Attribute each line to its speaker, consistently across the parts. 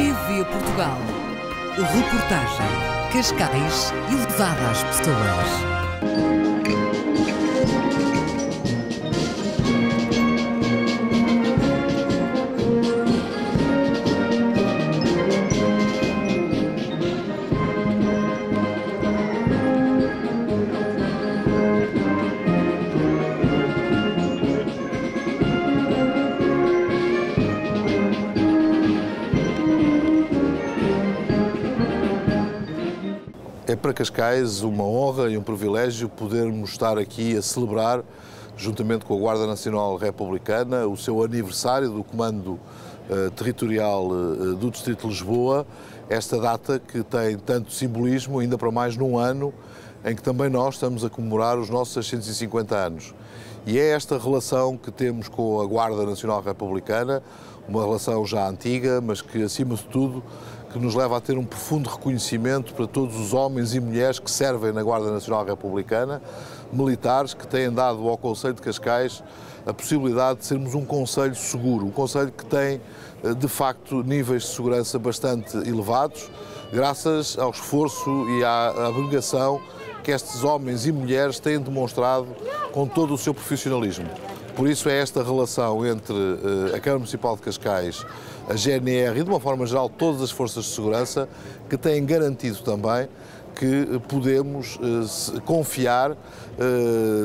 Speaker 1: TV Portugal. Reportagem Cascais elevada às pessoas.
Speaker 2: É para Cascais uma honra e um privilégio podermos estar aqui a celebrar, juntamente com a Guarda Nacional Republicana, o seu aniversário do Comando eh, Territorial eh, do Distrito de Lisboa, esta data que tem tanto simbolismo, ainda para mais num ano em que também nós estamos a comemorar os nossos 650 anos. E é esta relação que temos com a Guarda Nacional Republicana, uma relação já antiga, mas que, acima de tudo, que nos leva a ter um profundo reconhecimento para todos os homens e mulheres que servem na Guarda Nacional Republicana, militares que têm dado ao Conselho de Cascais a possibilidade de sermos um Conselho seguro, um Conselho que tem, eh, de facto, níveis de segurança bastante elevados, graças ao esforço e à abnegação que estes homens e mulheres têm demonstrado com todo o seu profissionalismo. Por isso é esta relação entre eh, a Câmara Municipal de Cascais, a GNR e, de uma forma geral, todas as forças de segurança que têm garantido também que podemos eh, confiar eh,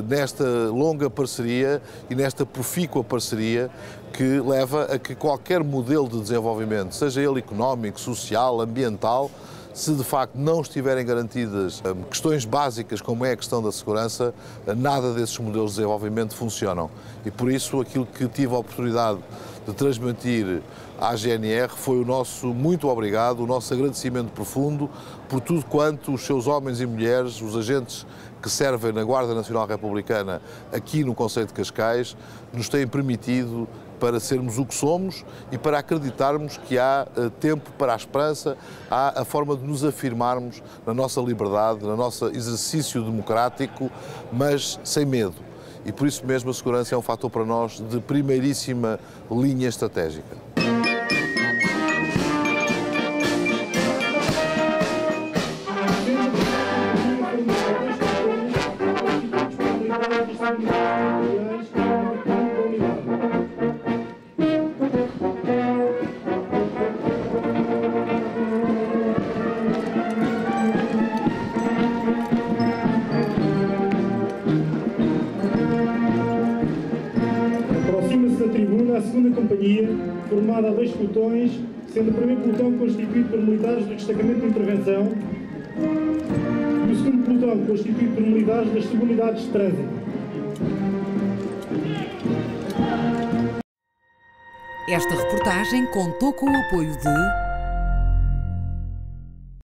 Speaker 2: nesta longa parceria e nesta profícua parceria que leva a que qualquer modelo de desenvolvimento, seja ele económico, social, ambiental, se de facto não estiverem garantidas hum, questões básicas como é a questão da segurança, nada desses modelos de desenvolvimento funcionam. E por isso aquilo que tive a oportunidade de transmitir à GNR foi o nosso muito obrigado, o nosso agradecimento profundo por tudo quanto os seus homens e mulheres, os agentes que servem na Guarda Nacional Republicana aqui no Conselho de Cascais, nos têm permitido para sermos o que somos e para acreditarmos que há eh, tempo para a esperança, há a forma de nos afirmarmos na nossa liberdade, no nosso exercício democrático, mas sem medo. E por isso mesmo a segurança é um fator para nós de primeiríssima linha estratégica.
Speaker 3: Aproxima-se a segunda companhia, formada a dois pelotões, sendo o primeiro pelotão constituído por militares do destacamento de intervenção e o segundo pelotão constituído por militares das subunidades de trânsito.
Speaker 1: Esta reportagem contou com o apoio de